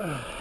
Uh.